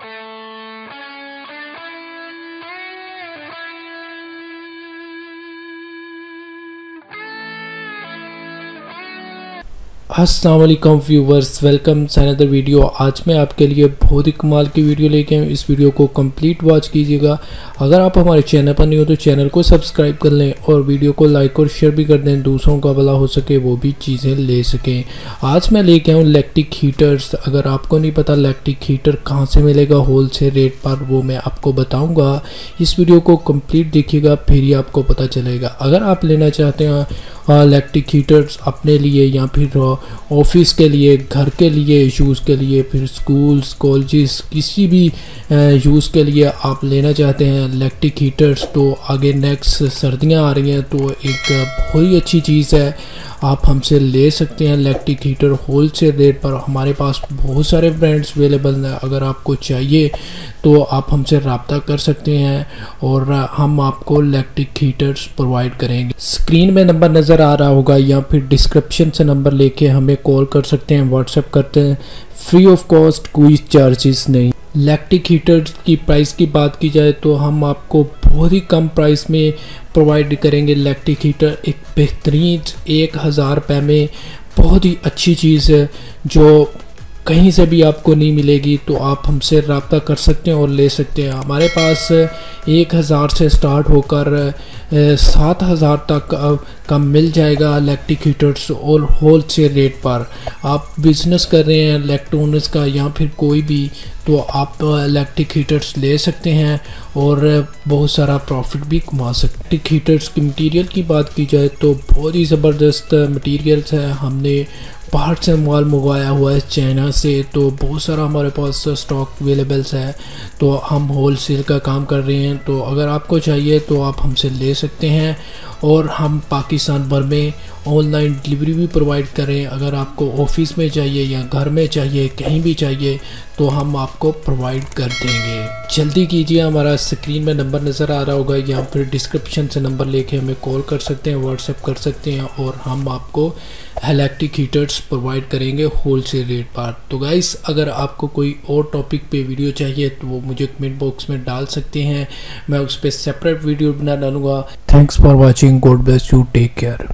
Thank you. Aslam viewers, welcome another video आज मैं आपके लिए बहुत ही कमाल की वीडियो लेके आऊँ इस वीडियो को कंप्लीट वॉच कीजिएगा। अगर आप हमारे चैनल पर नहीं हो तो चैनल को सब्सक्राइब कर लें और वीडियो को लाइक और शेयर भी कर दें। दूसरों का भला हो सके, वो भी चीज़ें ले सकें। आज मैं लेके आऊँ इलेक्ट्रिक हीटर्स अगर आपको नहीं पता इलेक्ट्रिक हीटर कहाँ से मिलेगा होल से रेट पर, वो मैं आपको बताऊँगा। इस वीडियो को कंप्लीट देखिएगा, फिर ही आपको पता चलेगा। अगर आप लेना चाहते हैं इलेक्ट्रिक हीटर्स अपने लिए या फिर ऑफ़िस के लिए, घर के लिए यूज़ के लिए, फिर स्कूल्स कॉलेजेस किसी भी यूज़ के लिए आप लेना चाहते हैं इलेक्ट्रिक हीटर्स तो आगे नेक्स्ट सर्दियाँ आ रही हैं तो एक बहुत ही अच्छी चीज़ है। आप हमसे ले सकते हैं electric heater wholesale rate पर। हमारे पास बहुत सारे ब्रांड्स अवेलेबल हैं। अगर आपको चाहिए तो आप हमसे रबता कर सकते हैं और हम आपको इलेक्ट्रिक हीटर्स प्रोवाइड करेंगे। स्क्रीन में नंबर नज़र आ रहा होगा या फिर डिस्क्रिप्शन से नंबर लेके हमें कॉल कर सकते हैं व्हाट्सएप करते हैं। फ्री ऑफ़ कॉस्ट कोई चार्जेस नहीं। इलेक्ट्रिक हीटर की प्राइस की बात की जाए तो हम आपको बहुत ही कम प्राइस में प्रोवाइड करेंगे इलेक्ट्रिक हीटर एक बेहतरीन एक हज़ार रुपये में बहुत ही अच्छी चीज़ है, जो कहीं से भी आपको नहीं मिलेगी तो आप हमसे रबता कर सकते हैं और ले सकते हैं। हमारे पास एक हज़ार से स्टार्ट होकर सात हज़ार तक का मिल जाएगा इलेक्ट्रिक हीटर्स और होल सेल रेट पर। आप बिज़नेस कर रहे हैं इलेक्ट्रॉनिक्स का या फिर कोई भी तो आप इलेक्ट्रिक हीटर्स ले सकते हैं और बहुत सारा प्रॉफिट भी कमा सकते हैं। हीटर्स की मटेरियल की बात की जाए तो बहुत ही ज़बरदस्त मटेरियल्स है। हमने बाहर से माल मंगवाया हुआ है चाइना से तो बहुत सारा हमारे पास स्टॉक अवेलेबल्स है। तो हम होल सेल का काम कर रहे हैं। तो अगर आपको चाहिए तो आप हमसे ले सकते हैं और हम पाकिस्तान भर में ऑनलाइन डिलीवरी भी प्रोवाइड करें। अगर आपको ऑफ़िस में चाहिए या घर में चाहिए, कहीं भी चाहिए तो हम आपको प्रोवाइड कर देंगे। जल्दी कीजिए, हमारा स्क्रीन में नंबर नज़र आ रहा होगा। या फिर डिस्क्रिप्शन से नंबर लेके हमें कॉल कर सकते हैं, व्हाट्सएप कर सकते हैं और हम आपको इलेक्ट्रिक हीटर्स प्रोवाइड करेंगे होल सेल रेट पर। तो गाइस अगर आपको कोई और टॉपिक पे वीडियो चाहिए तो वो मुझे कमेंट बॉक्स में डाल सकते हैं। मैं उस पर सेपरेट वीडियो बना डालूँगा thanks for watching God bless you take care